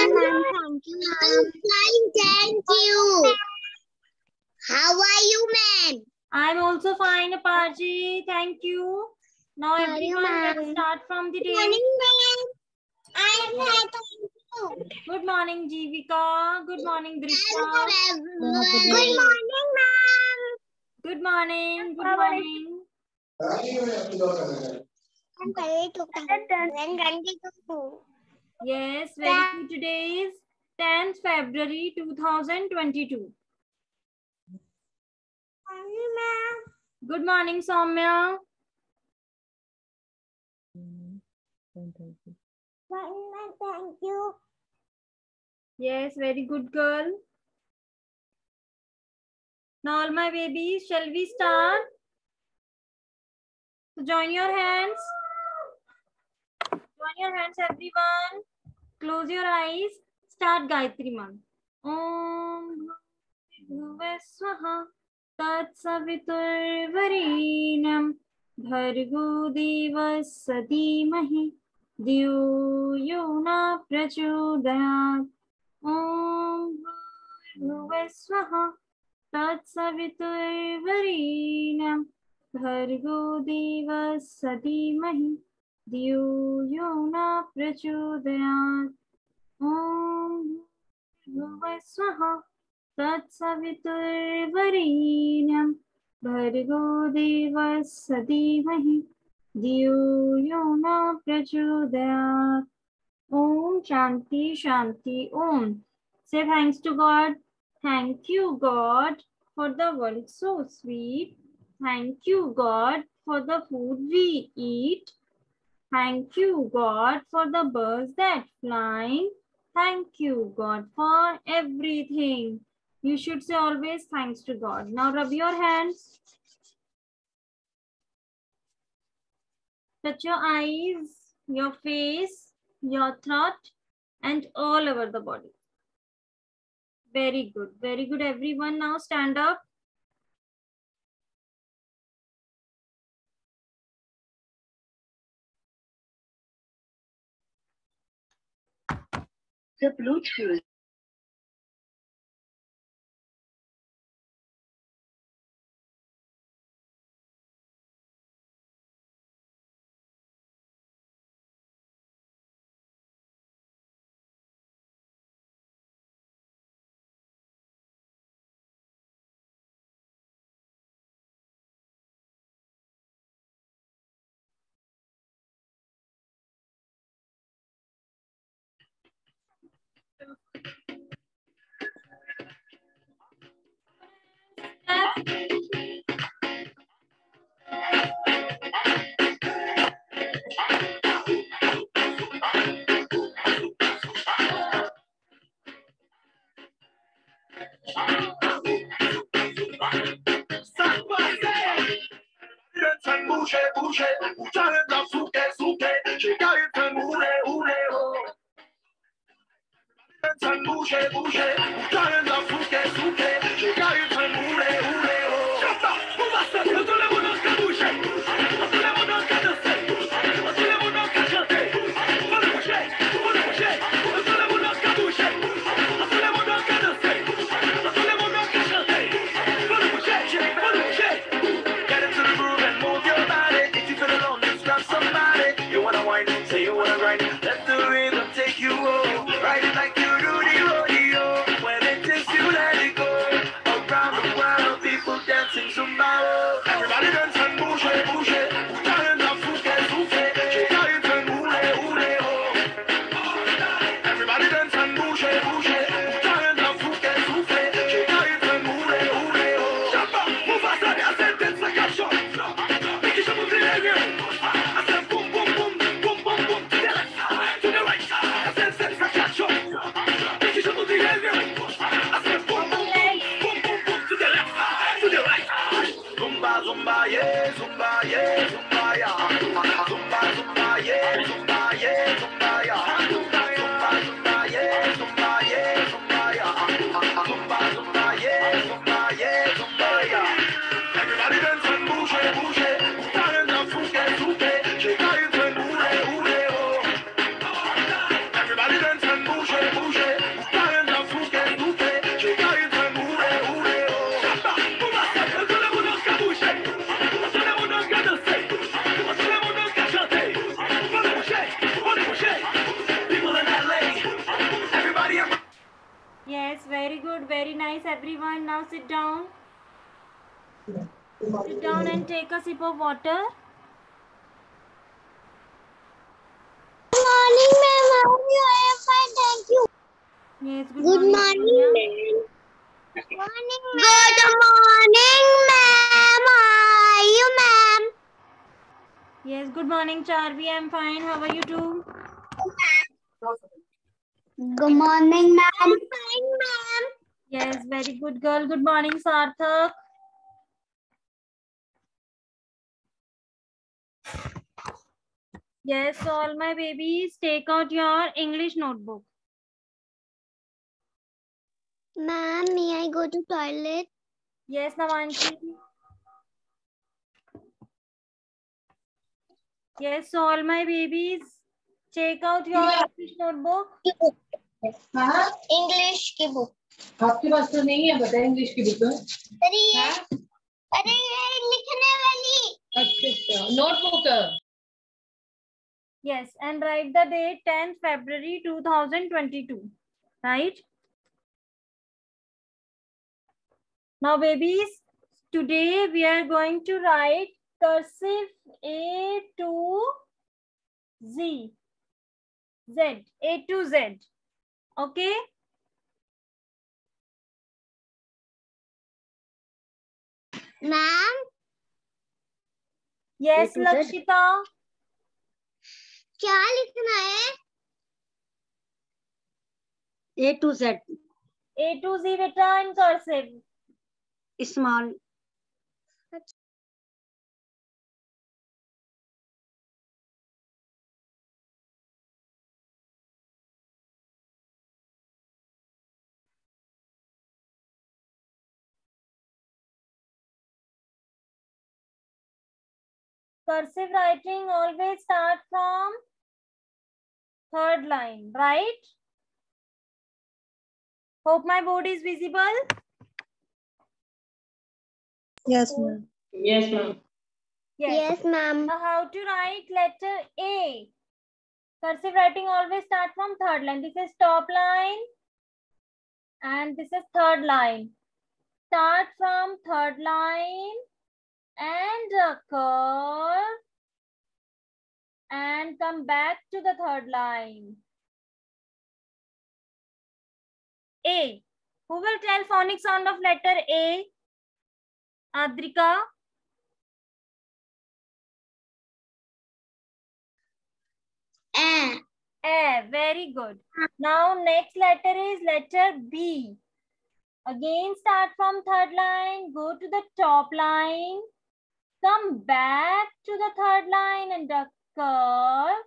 I'm fine, thank you. How are you, ma'am? I'm also fine, Apaji. Thank you. Now How everyone, let's start from the day. Good morning, ma'am. I'm fine, thank you. Good morning, Jeevika. Good morning, Drishta. Good morning, ma'am. Good morning. Good morning. Good morning. I'm going to Yes, very good. Today is 10th February 2022. Good Morning, ma'am. Good morning, Soumya. Thank you. Thank you. Yes, very good girl. Now, all my babies, shall we start? So join your hands. Join your hands, everyone. Close your eyes. Start Gayatri Mantra. Om Bhuveswaha Tat Saviturvarenam Bhargo Devasadimahi Diyo Yona Prachodayat Om Bhuveswaha Tat Saviturvarenam Bhargo Devasadimahi दूना देव सीमह दूना प्रचोदयात ओम शांति शांति ओम से thanks to God thank you God for the world so sweet thank you God for the food we eat Thank you, God, for the birds that flying. Thank you, God, for everything. You should say always thanks to God. Now rub your hands. Touch your eyes, your face, your throat, and all over the body. Very good. Very good, everyone. Now stand up. the Bluetooth down and take a sip of water? Good morning, ma'am. How are you? I am fine, thank you. Yes, good, good morning, ma'am. Good morning, ma'am. How are you, ma'am? Yes, good morning, Charvi. I am fine. How are you too? Good morning, ma'am. Fine, ma'am. Yes, very good girl. Good morning, Sarthak. Yes, all my babies, take out your English notebook. Ma'am, may I go to toilet? Yes, Navanshi. Yes, all my babies, check out your yeah. English notebook. हाँ English की book आपके पास तो नहीं है बता English की book अरे ये अरे ये लिखने वाली अच्छा अच्छा notebook Yes, and write the date 10 February 2022, right? Now babies, today we are going to write cursive A to Z, Z, A to Z, okay? Ma'am? Yes, Lakshita. Z? क्या लिखना है A to Z A to Z बेटा in cursive small cursive writing always start from third line, right? Hope my board is visible. Yes, ma'am. Yes, ma'am. Yes, yes ma'am. how to write letter A? Cursive writing always start from third line. This is top line and this is third line. Start from third line and a uh, curve and come back to the third line. A. Who will tell phonic sound of letter A? Adrika. A. A. Very good. Now next letter is letter B. Again start from third line. Go to the top line. Come back to the third line and duck curve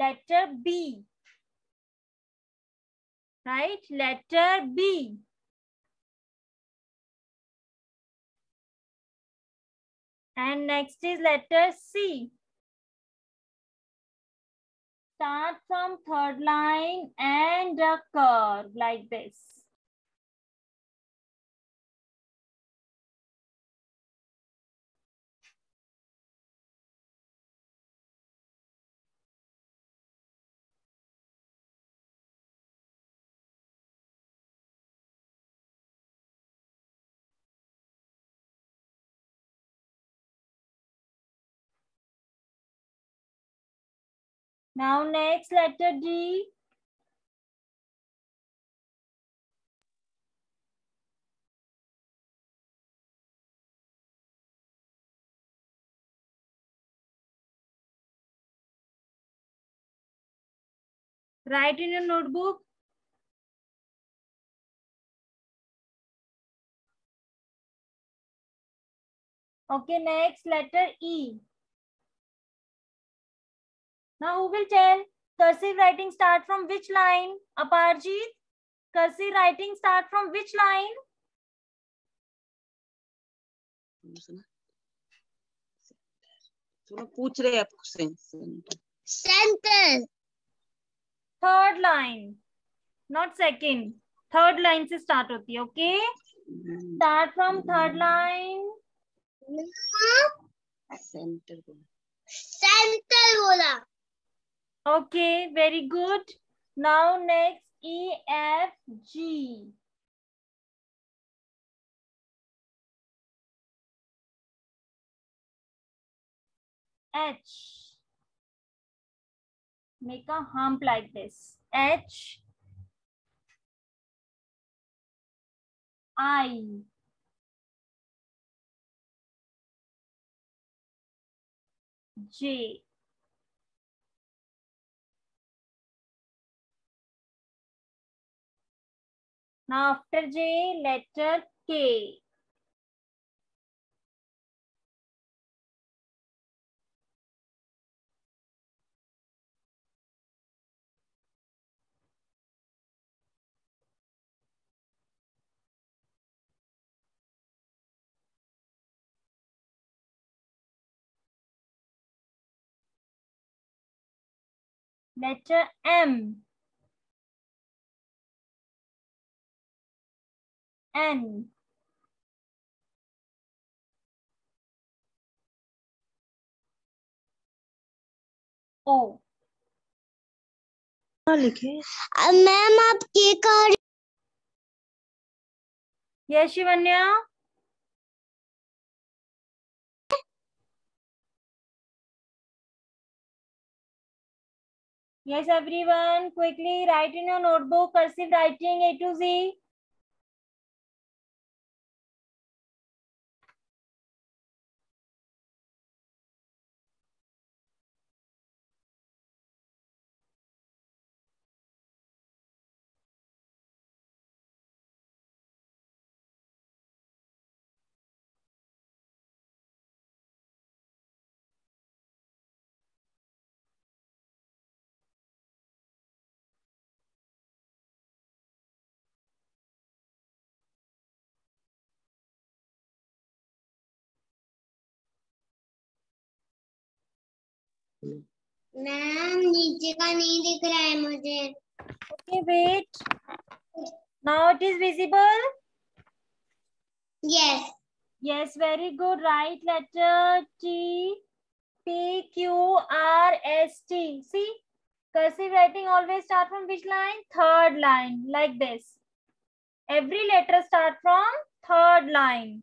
letter B. Right? Letter B. And next is letter C. Start from third line and a curve like this. Now next letter D. Write in your notebook. Okay, next letter E. Now who will tell? Cursive writing start from which line? Aparjit? Cursive writing start from which line? सुनो पूछ रहे आपको center third line not second third line से start होती है okay start from third line center बोला centre बोला Okay, very good. Now next, E, F, G. H. Make a hump like this. H. I. J. Now after J, letter K. Letter M. N O लिखे अब ma'am आप ये कर yes Shivanya Yes, everyone, quickly write in your notebook cursive writing A to Z. Ma'am नीचे का नहीं दिख रहा है मुझे okay wait now it is visible yes yes very good right letter t p q r s t see cursive writing always start from which line third line like this every letter start from third line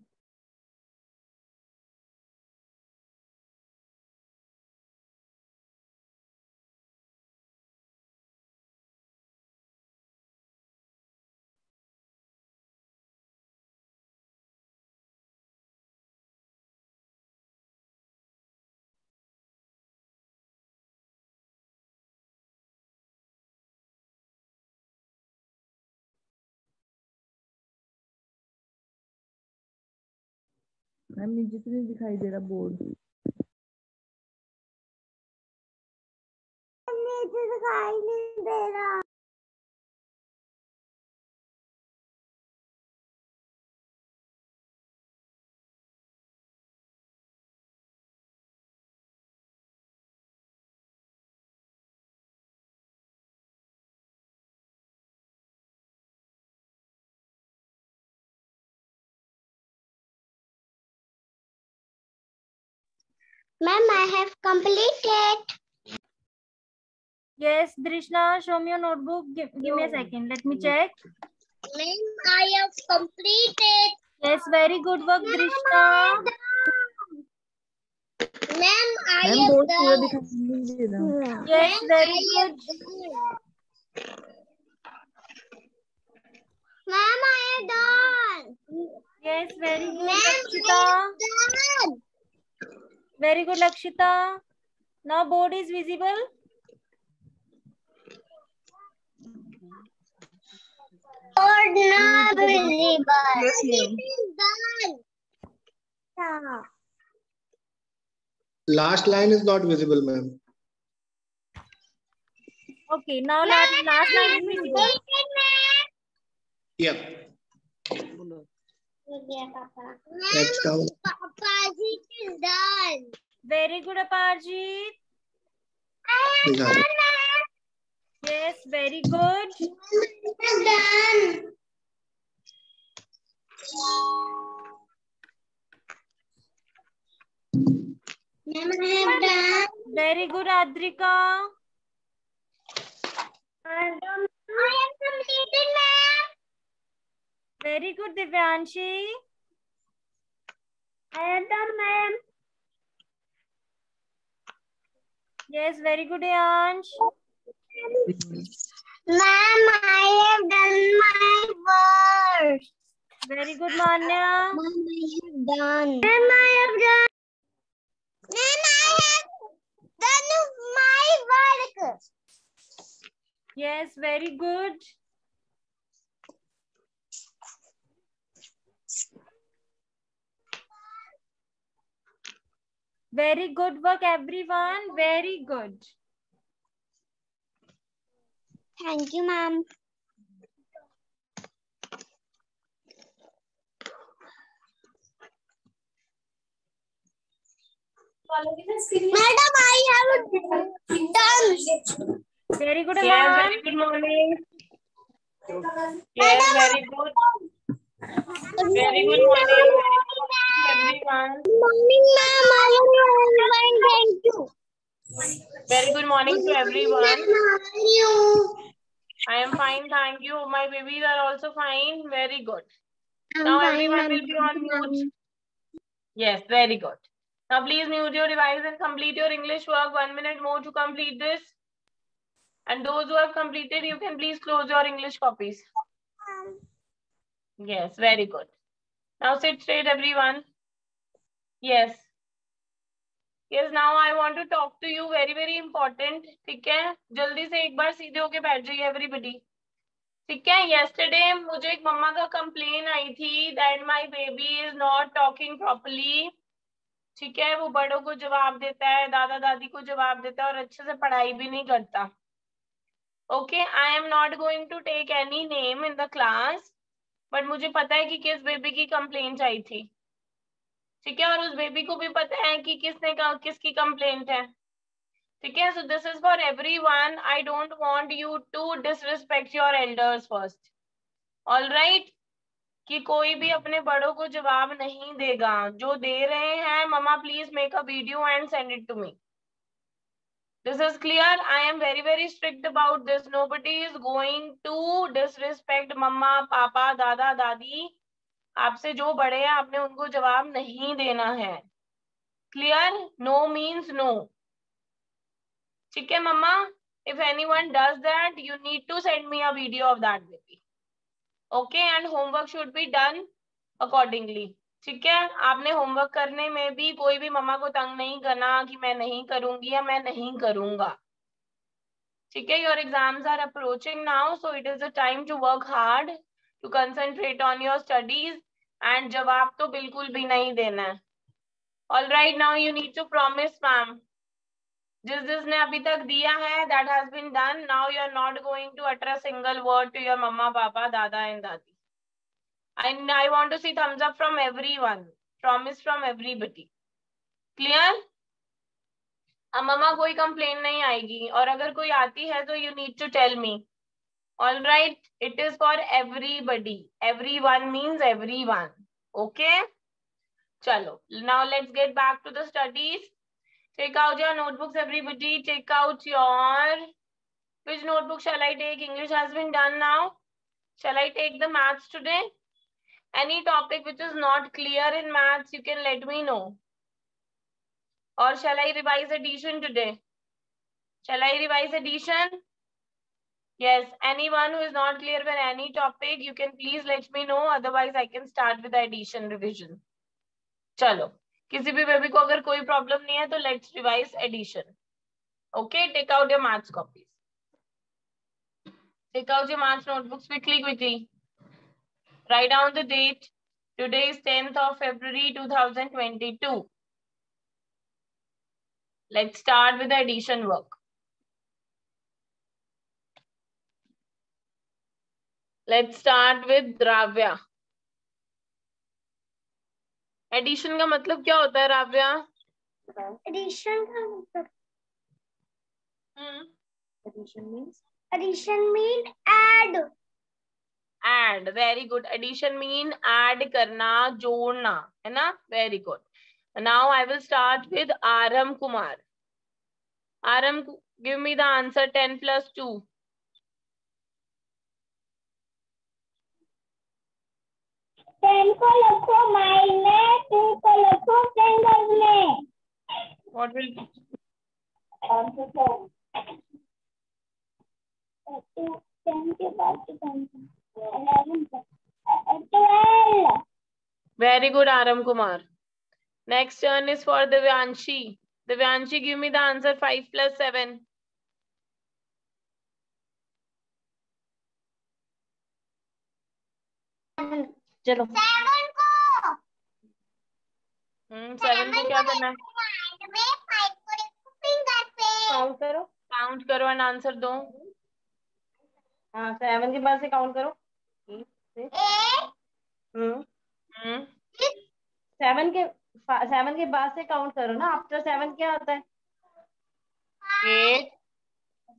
ma'am नीचे से तो नहीं दिखाई दे रहा board नीचे दिखाई नहीं दे रहा Ma'am, I have completed. Yes, Drishna, show me your notebook. Give, give me a oh. second. Let me check. Ma'am, I have completed. Yes, very good work, Drishna. Ma'am, I am done. Yes, very good. Ma'am, I am done. Yes, very good. Ma'am, I am done. very good lakshita now board is visible board not visible yes, yeah. last line is not visible ma'am okay now last, last line is visible yeah Let's go. Aparjit is done. Very good, Aparjit. I am done. Yes, very good. I'm done. Ma'am, I have done. Very good, Adrika. I am completed, ma'am. Very good, Divyanshi. I am done, ma'am. Yes, very good, Ansh. Ma'am, I have done my work. Very good, Manya. Ma'am, I have done. Ma'am, I have done. Ma'am, I have done my work. Yes, very good. Very good work, everyone. Very good. Thank you, ma'am. Madam, I have done. Very good, yeah, ma'am. Very good morning. very good. Very good morning. Everyone. Morning, ma'am. I am Fine, thank you. Very good morning to everyone. you? I am fine, thank you. My babies are also fine. Very good. now everyone will be on mute. Yes, very good. Now please mute your device and complete your English work. One minute more to complete this. And those who have completed, you can please close your English copies. Um, Yes, very good. Now sit straight, everyone. Yes. Yes, now I want to talk to you. Very, very important. ठीक है जल्दी से एक बार सीधे होके बैठ जाइए everybody. ठीक है yesterday मुझे एक मम्मा का कंप्लेन आई थी that my baby is not talking properly ठीक है वो बड़ों को जवाब देता है दादा दादी को जवाब देता है और अच्छे से पढ़ाई भी नहीं करता okay I am not going to take any name in the class but मुझे पता है कि किस बेबी की कंप्लेंट आई थी ठीक है और उस बेबी को भी पता है कि किसने का किसकी कंप्लेंट है ठीक है so this is for everyone I don't want you to disrespect your elders first all right कि कोई भी अपने बड़ों को जवाब नहीं देगा जो दे रहे हैं mama please make a video and send it to me this is clear i am very very strict about this nobody is going to disrespect mamma papa dada dadi आपसे jo bade hai aapne unko jawab nahi dena hai clear no means no theek hai mamma if anyone does that you need to send me a video of that baby okay and homework should be done accordingly ठीक है आपने homework करने में भी कोई भी मम्मा को तंग नहीं करना कि मैं नहीं करूंगी या मैं नहीं करूंगा ठीक है your exams are approaching now so it is the time to work hard to concentrate on your studies and जवाब तो बिल्कुल भी नहीं देना है all right now you need to promise ma'am जिस जिसने अभी तक दिया है that has been done now you are not going to utter a single word to your mama papa दादा एंड दादी And I want to see thumbs up from everyone. Promise from everybody. Clear? अमामा कोई complain नहीं आएगी और अगर कोई आती है तो you need to tell me all right it is for everybody everyone means everyone okay chalo now let's get back to the studies take out your notebooks everybody take out your which notebook shall i take english has been done now shall i take the maths today any topic which is not clear in maths you can let me know or shall i revise addition today shall i revise addition yes anyone who is not clear with any topic you can please let me know otherwise i can start with the addition revision chalo किसी भी baby को अगर कोई problem नहीं है तो let's revise addition okay take out your maths copies take out your maths notebooks quickly quickly write down the date. Today is 10th of February 2022. Let's start with the addition work. Let's start with Dravya. Addition का मतलब क्या होता है Ravya Addition का मतलब हम्म Addition means addition mean add. Add very good addition mean add करना जोड़ना है ना very good now i will start with aram kumar aram give me the answer 10 plus 2 10 को लिखो माइल में 2 को लिखो फिंगर में what will आंसर 10 के बाद 10 very good आरम Kumar next turn is for Divyanshi Divyanshi give me the answer five plus seven चलो seven हम्म, को क्या करना है काउंट करो एंड आंसर दो हाँ सेवन के बाद से काउंट करो सेवन के सेवन के बाद से काउंट करो ना आफ्टर सेवन क्या होता है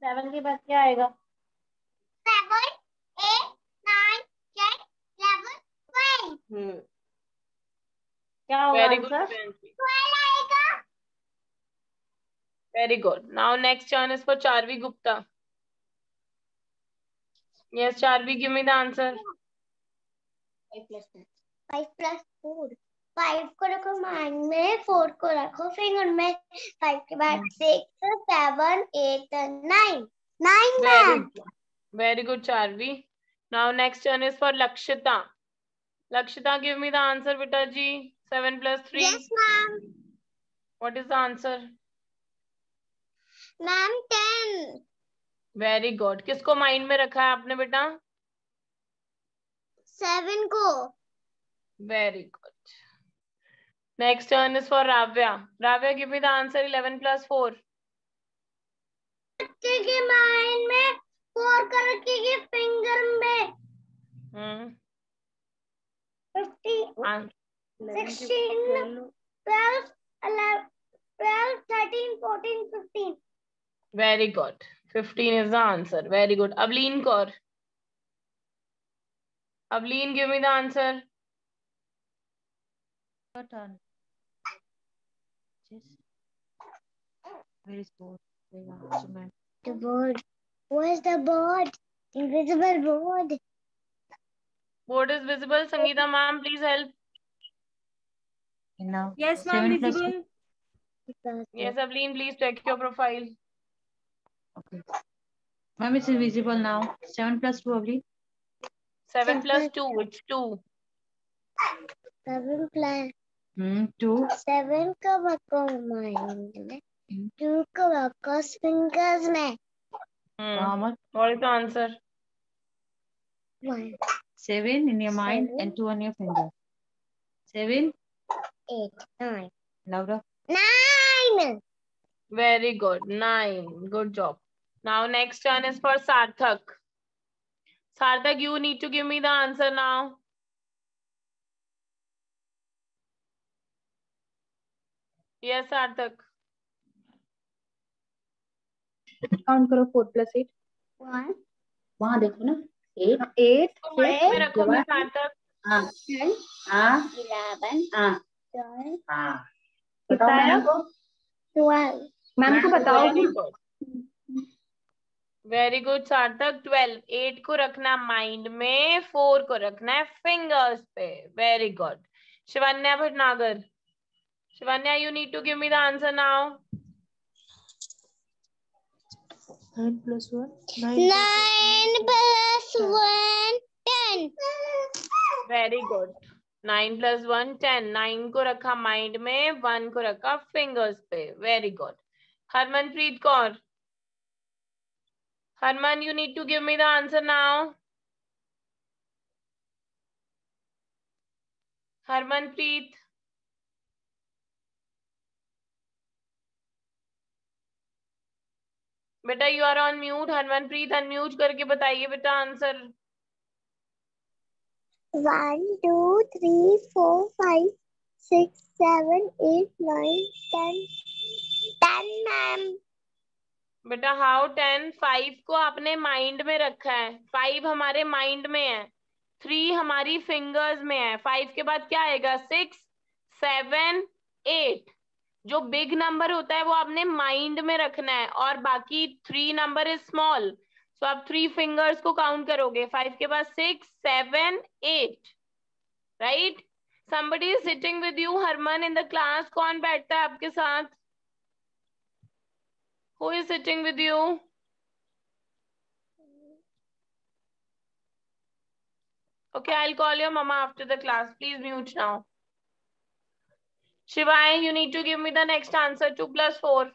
सेवन के बाद क्या आएगा सेवन हम्म। क्या होगा very good now next Charvi Gupta Yes, Charvi, give me the answer. 5 plus 5 plus 4. Five को रखो माइंड में फोर को रखो फिंगर में फाइव के बाद six seven eight nine nine ma'am very good Charvi now next turn is for Lakshita Lakshita give me the answer बेटा जी seven plus three yes ma'am what is the answer ma'am ten very good किसको mind में रखा है आपने बेटा seven को very good next turn is for Ravya Ravya give me the answer eleven plus four बच्चे के माइंड में फोर कर के फिंगर में हम्म very good 15 is the answer. Very good. Avleen Kaur. Avleen, give me the answer. Your turn. Where is board? The board. Where's the board? Invisible board. Board is visible. Sangeeta ma'am, please help. No. Yes, ma'am, visible. Yes, Avleen, please check your profile. Okay. Ma'am, it is visible now. Seven plus two, Abhi. Seven plus two, it's two. Seven plus hmm, Two. Seven का बको मारेंगे ना. 2 का बको fingers में. Hmm. What is the answer? One. Seven in your mind Seven. and two on your finger. Seven. Eight. Nine. Louder. Nine. Very good. Nine. Good job. Now next one is for Sarthak. Sarthak, you need to give me the answer now. Yes, Sarthak. Count करो four plus eight one वहाँ देखो ना eight eight eleven ma'am को बताओ very good Sarthak twelve eight को रखना mind में four को रखना है फिंगर्स पे very good Shivanya Bhatnagar Shivanya you need to give me the answer now Nine good nine plus one ten nine को रखा माइंड में, वन को रखा फिंगर्स पे. Very good Harmanpreet Kaur. Harman, you need to give me the answer now. Harman Preet. बेटा you are on mute Hanuman Preet unmute करके बताइए बेटा answer one two three four five six seven eight nine ten ten ma'am बेटा how ten five को आपने mind में रखा है फाइव हमारे माइंड में है थ्री हमारी फिंगर्स में है फाइव के बाद क्या आएगा सिक्स सेवन एट जो बिग नंबर होता है वो आपने माइंड में रखना है और बाकी three number is small so आप थ्री फिंगर्स को काउंट करोगे फाइव के बाद six seven eight right somebody sitting with you Harman in the class कौन बैठता है आपके साथ who is sitting with you okay i'll call your mama after the class please mute now Shivai, you need to give me the next answer. 2 plus 4.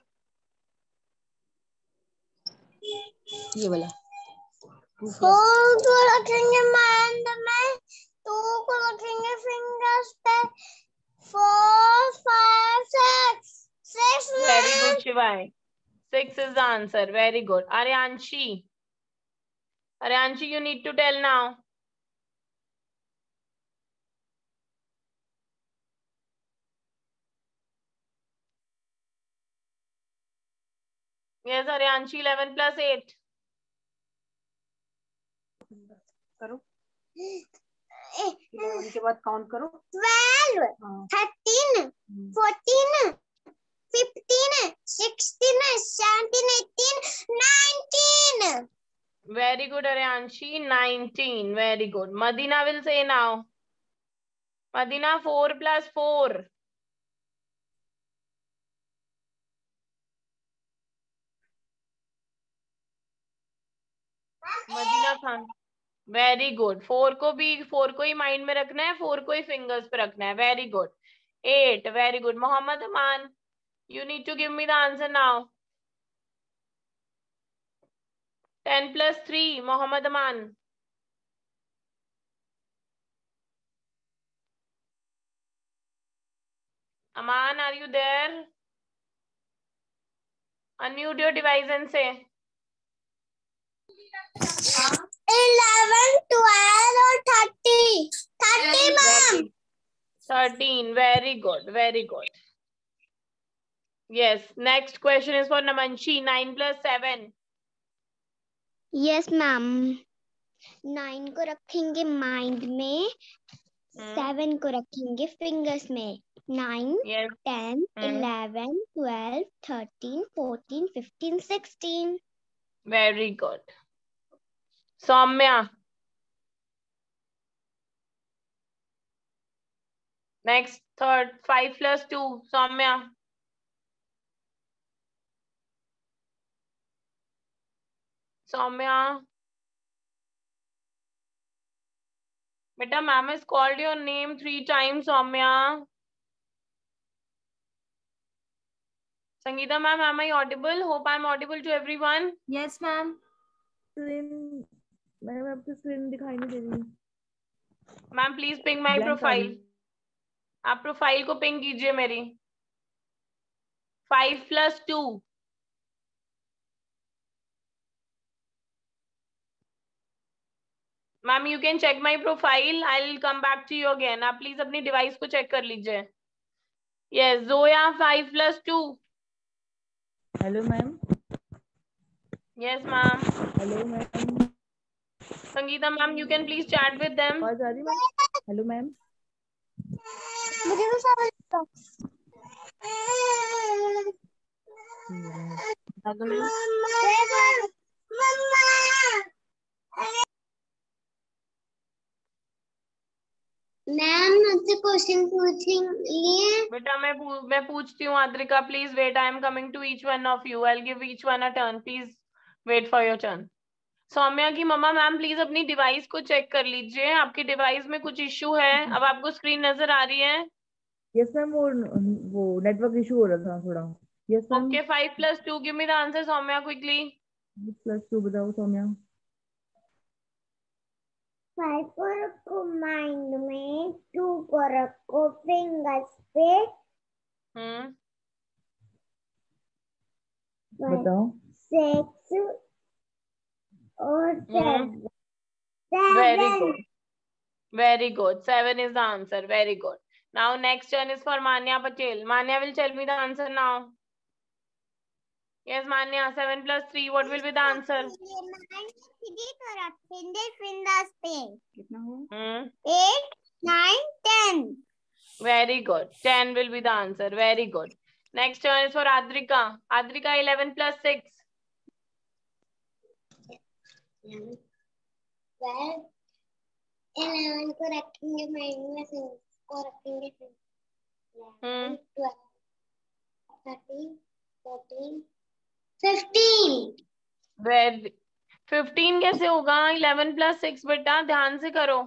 ये वाला four को रखेंगे mind में टू को रखेंगे फिंगर्स पे four five six six Very good, Shivai. 6 is the answer. Very good. Aryanshi. Aryanshi, you need to tell now. Yes, Aryanshi, 11 plus 8. करो eleven के बाद काउंट करो ट्वेल्व हाँ थर्टीन फोर्टीन वेरी गुड अरे 18, nineteen very good Madina will say now Madina four plus four Madina Khan very good four को भी four को ही माइंड में रखना है फोर को ही फिंगर्स पे रखना है very good eight very good Mohammad Aman You need to give me the answer now. 10 plus 3, Muhammad Aman. Aman, are you there? Unmute your device and say. 11, 12 or 30. 30, ma'am. 13, very good, very good. Yes. Next question is for Namanshi. 9 plus 7. Yes, ma'am nine को रखेंगे mind में seven hmm. को रखेंगे fingers में nine ten eleven twelve thirteen fourteen fifteen sixteen very good Saumya next third five plus two Saumya Saumya बेटा ma'am is called your name three times Saumya Sangeeta ma'am am I audible hope I am audible to everyone yes ma'am screen ma'am आपकी screen दिखाई नहीं दे रही ma'am please ping my profile आप profile को ping कीजिए मेरी five plus two ma'am you can check my profile I will come back to you again आप प्लीज अपनी डिवाइस को चेक कर लीजिए yes Zoya five plus two hello ma'am yes ma'am hello ma'am Sangeeta ma'am you can please chat with them आवाज आ रही ma'am hello ma'am मुझे तो समझ मैम मुझसे क्वेश्चन लिए बेटा मैं पू, मैं पूछती हूँ Adrika please wait I am coming to each one of you I give each one a turn please wait for your turn Saumya की मम्मा मैम प्लीज अपनी डिवाइस को चेक कर लीजिए आपके डिवाइस में कुछ इश्यू है अब आपको स्क्रीन नजर आ रही है यस मैम वो वो नेटवर्क इशू हो रहा था थोड़ा yes ma'am okay 5 2 give me the answer Saumya quickly 5 2 बताओ सौम्या 5 फाइव को माइंड में टू को रखो फिंगर्स पे हम्म बताओ सिक्स और very good very good seven is the answer very good now next turn is for Manya Patel Manya will tell me the answer now Yes, Manya. 7 plus 3. What will be the answer? Hmm. 8, 9, 10. Very good. 10 will be the answer. Very good. Next turn is for Adrika. Adrika, 11 plus 6. 11. Well, 11 correcting the minus and fifteen very fifteen कैसे होगा eleven plus six बेटा ध्यान से करो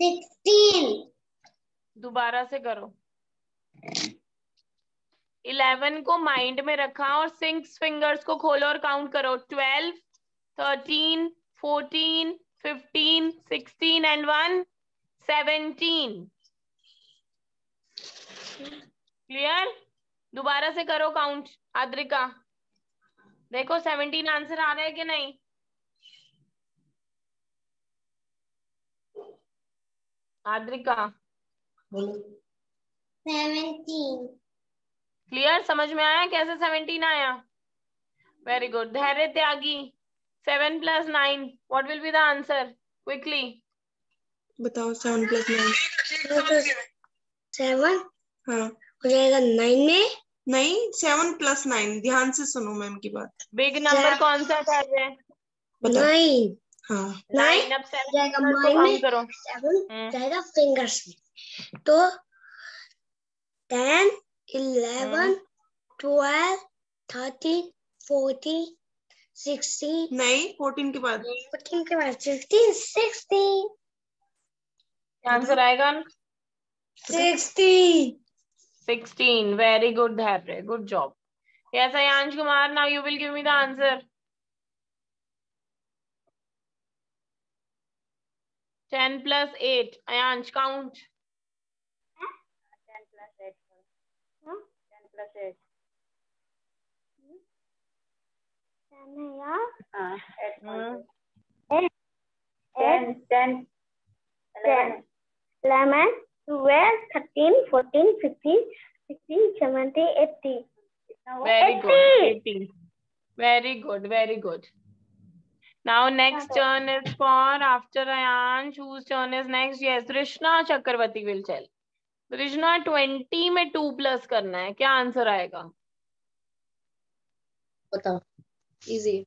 sixteen दोबारा से करो eleven को माइंड में रखा और सिक्स फिंगर्स को खोलो और काउंट करो twelve thirteen fourteen fifteen sixteen and one 17. Clear दोबारा से करो काउंट आद्रिका देखो सेवनटीन आंसर आ रहा है कि नहीं आद्रिका सेवनटीन क्लियर समझ में आया कैसे सेवेंटीन आया वेरी गुड धैर्य त्यागी 7 plus 9. What will be the answer? Quickly. बताओ 7 plus 9. 7? हाँ. हो जाएगा 9 में? नहीं 7 plus 9. ध्यान से सुनो मैम की बात. Big number कौन सा कर रहे हैं? बताओ. 9. हाँ. 9 अब 7 जाएगा mind में. करो. 7 जाएगा fingers में. तो 10, 11, 12, 13, 14, 60 नहीं 14 के बाद 16 60 आंसर आएगा 16 very good Dhapre, good job. Yes, Ayansh Kumar, now you will give me the answer. 10 plus 8. Ayansh, count. 10 plus 8. ten है यार हाँ eight point eight ten ten ten eleven twelve thirteen fourteen fifteen sixteen seventeen eighteen very good eighteen very good very good Now next turn is for after Ayan. Whose turn is next? Yes, Rishna Chakravarti will tell. Rishna 20 में 2 plus करना है क्या answer आएगा बताओ easy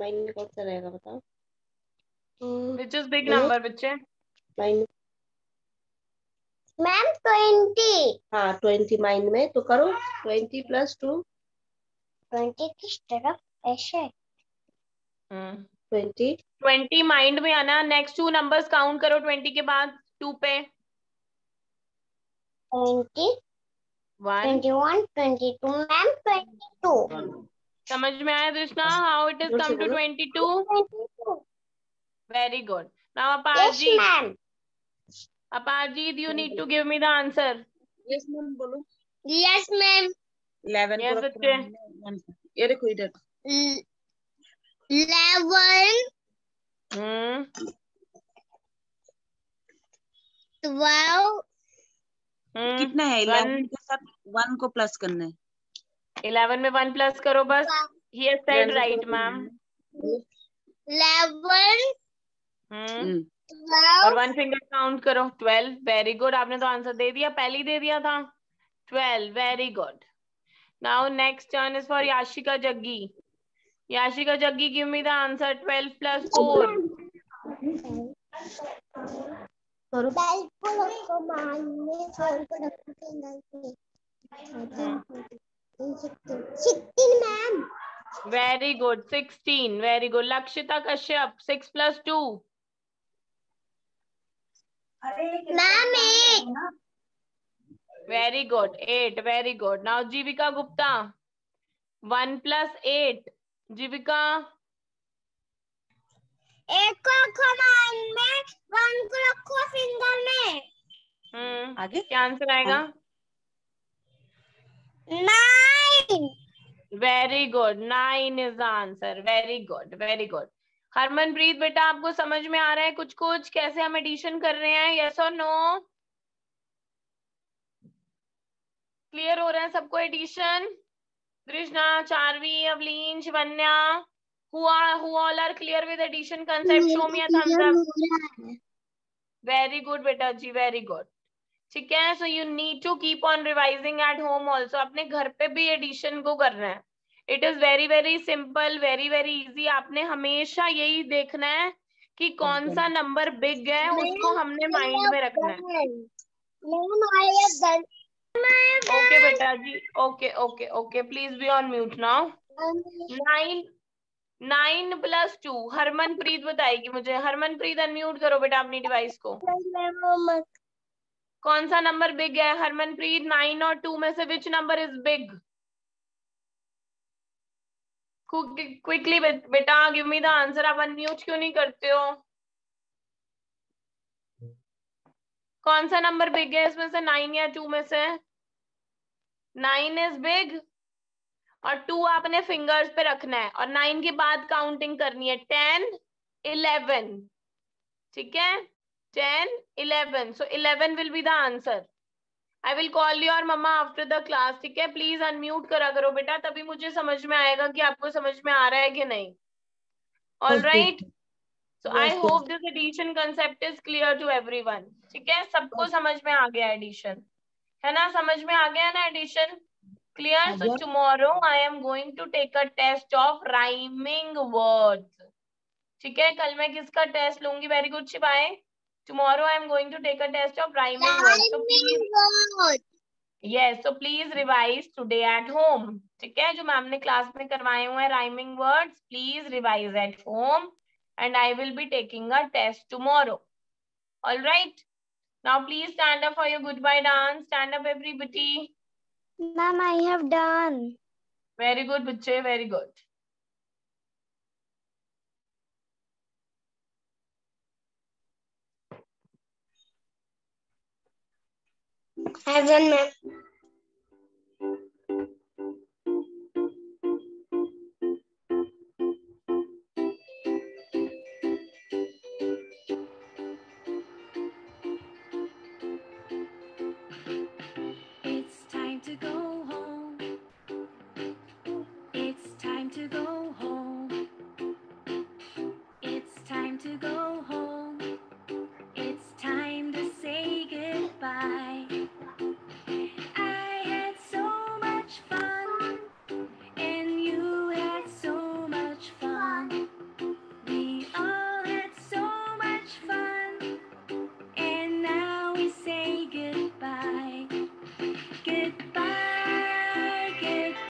mind में कौन सा रहेगा बताओ विच इज बिग नंबर बच्चे माइंड मैम ट्वेंटी हाँ ट्वेंटी माइंड में तो करो ट्वेंटी प्लस टू ट्वेंटी किस तरफ ऐसे ट्वेंटी ट्वेंटी माइंड में आना नेक्स्ट टू नंबर्स काउंट करो ट्वेंटी के बाद टू पे ट्वेंटी समझ में आया Krishna how it is come to twenty two very good now Aparji Aparji you need to give me the answer yes ma'am बोलो यस मैम 11 yes, okay. ये देखो इधर 11 हम्म 12 हम्म, कितना है इलेवन के साथ वन को प्लस करना है इलेवन में वन प्लस करो बस साइड राइट मैम इलेवन और वन फिंगर काउंट करो ट्वेल्व वेरी गुड आपने तो आंसर दे दिया पहले ही दे दिया था twelve very good now next turn is for Yashika Jaggi Yashika Jaggi की उम्मीद the answer twelve plus four very good sixteen very good Lakshita Kashyap six plus two ma'am very good eight very good now Jeevika Gupta one plus eight Jeevika एक को रखो nine में one को रखो में हम्म आगे क्या आंसर आएगा nine very good nine is the answer very good very good Harmanpreet बेटा आपको समझ में आ रहा है कुछ कुछ कैसे हम एडिशन कर रहे हैं यस और नो क्लियर हो रहा है सबको addition Krishna Charvi Avleen Shivanya who are who all are clear with addition concept show me a thumbs up very good beta ji very good ठीक है so you need to keep on revising at home also अपने घर पे भी addition को करना है it is very very simple very very easy आपने हमेशा यही देखना है कि कौन okay. सा नंबर बिग है मैं, उसको हमने माइंड में रखना है ओके बेटा जी okay okay okay please be on mute now nine nine plus two Harmanpreet बताएगी मुझे हरमनप्रीत अनम्यूट करो बेटा अपनी डिवाइस को कौन सा नंबर बिग है हरमनप्रीत नाइन और टू में से which number is big quickly बेटा गिव मी द आंसर आप अनम्यूट क्यों नहीं करते हो कौन सा नंबर बिग है इसमें से नाइन या टू में से नाइन इज बिग और टू आपने फिंगर्स पे रखना है और नाइन के बाद काउंटिंग करनी है टेन इलेवन ठीक है ten eleven so eleven will be the answer I will call your mamma after the class ठीक है प्लीज अनम्यूट करा करो बेटा तभी मुझे समझ में आएगा कि आपको समझ में आ रहा है कि नहीं all right so I hope this addition concept is clear to one ठीक है सबको समझ में आ गया एडिशन है ना समझ में आ गया ना addition clear so tomorrow i am going to take a test of rhyming words ठीक है कल मैं किसका टेस्ट लूंगी very good शिपाए tomorrow I am going to take a test of rhyming yes so please revise today at home ठीक है जो ma'am ने क्लास में करवाए हुए हैं rhyming words please revise at home and I will be taking a test tomorrow all right now please stand up for your goodbye dance stand up Ma'am, I have done. Very good, Buche, very good. I Have done, ma'am.